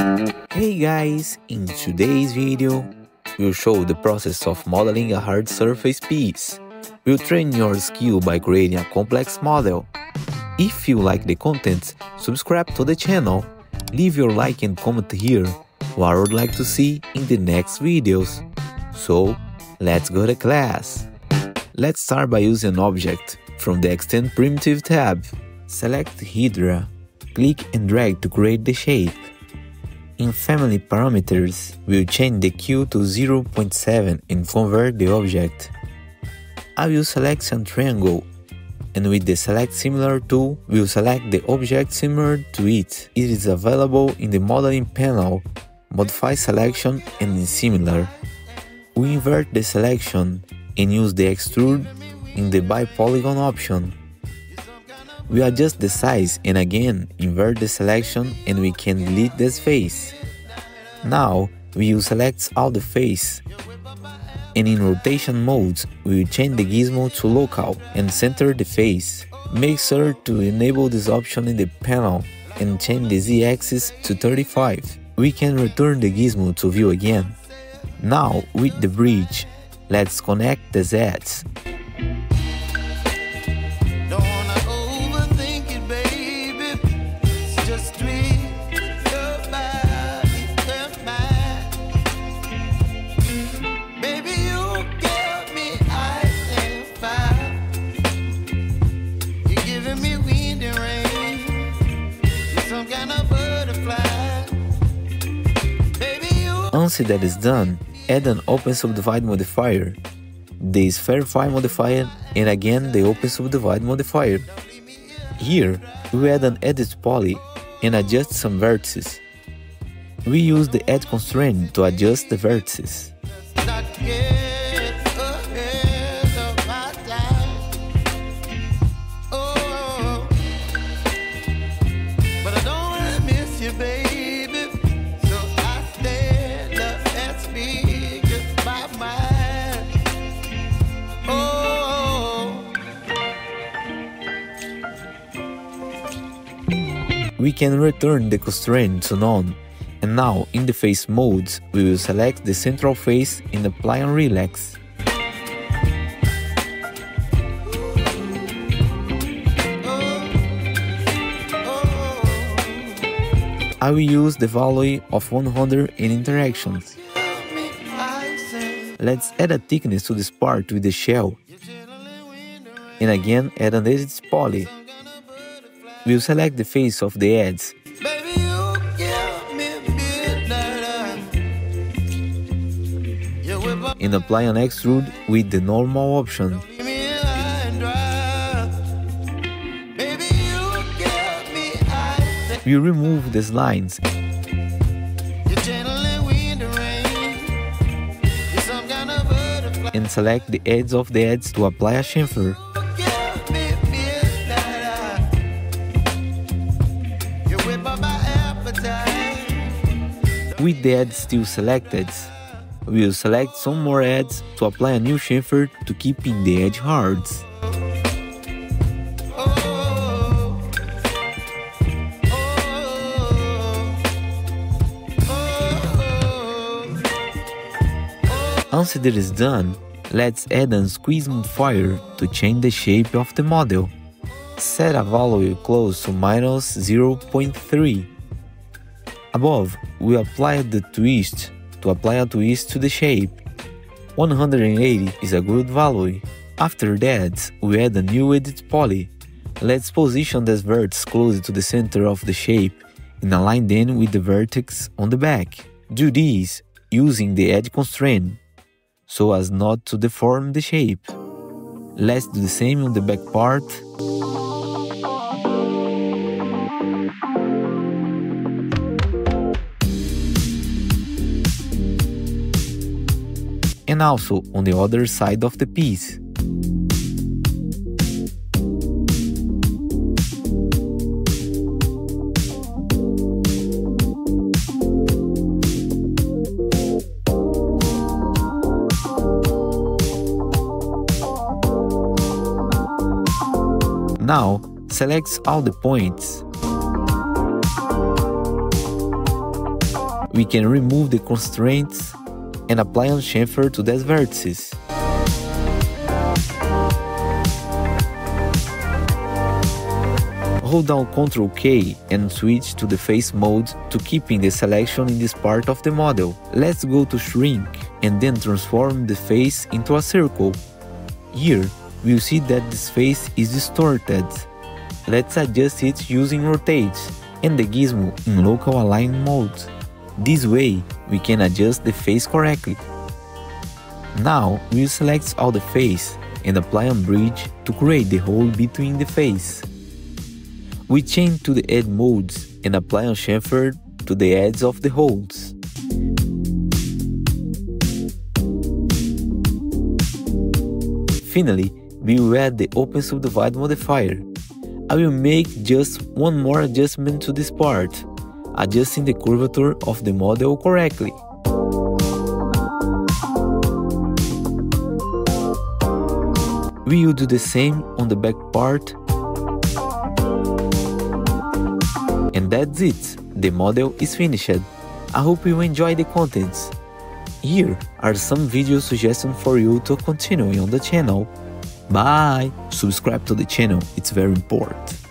Hey guys, in today's video, we'll show the process of modeling a hard surface piece. We'll train your skill by creating a complex model. If you like the content, subscribe to the channel, leave your like and comment here what I would like to see in the next videos. So, let's go to class. Let's start by using an object from the Extend Primitive tab. Select Hedra, click and drag to create the shape. In Family Parameters, we'll change the Q to 0.7 and convert the object. I will select some triangle and with the select similar tool, we'll select the object similar to it. It is available in the modeling panel, modify selection and in similar. We invert the selection and use the extrude in the by polygon option. We adjust the size and again invert the selection and we can delete this face. Now we will select all the face and in rotation modes we will change the gizmo to local and center the face. Make sure to enable this option in the panel and change the z-axis to 35. We can return the gizmo to view again. Now with the bridge, let's connect the Zs. Once that is done, add an Open Subdivide modifier, the Spherify modifier, and again the Open Subdivide modifier. Here, we add an Edit Poly and adjust some vertices. We use the add constraint to adjust the vertices. We can return the constraint to none. And now, in the face modes, we will select the central face and apply on relax. I will use the value of 100 in iterations. Let's add a thickness to this part with the shell. And again add an edit poly. We'll select the face of the ads. And apply an extrude with the normal option. We remove these lines and select the edge of the ads to apply a chamfer. With the ads still selected, we'll select some more ads to apply a new chamfer to keep in the edge hard. Once it is done, let's add a squeeze modifier to change the shape of the model. Set a value close to minus 0.3 Above, we apply the twist to apply a twist to the shape. 180 is a good value. After that, we add a new edit poly. Let's position this vertex close to the center of the shape and align them with the vertex on the back. Do this using the edge constraint, so as not to deform the shape. Let's do the same on the back part. And also on the other side of the piece. Now, select all the points we can remove the constraints and apply on chamfer to these vertices. Hold down Ctrl K and switch to the face mode to keeping the selection in this part of the model. Let's go to shrink and then transform the face into a circle. Here, we'll see that this face is distorted. Let's adjust it using rotate and the gizmo in local align mode. This way, we can adjust the face correctly. Now, we'll select all the face and apply a bridge to create the hole between the face. We change to the edge modes and apply a chamfer to the edges of the holes. Finally, we will add the open subdivide modifier. I will make just one more adjustment to this part, adjusting the curvature of the model correctly. We will do the same on the back part And that's it, the model is finished. I hope you enjoy the contents. Here are some video suggestions for you to continue on the channel. Bye! Subscribe to the channel, it's very important.